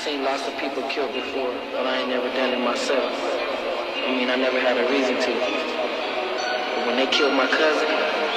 seen lots of people killed before, but I ain't never done it myself. I mean, I never had a reason to. But when they killed my cousin,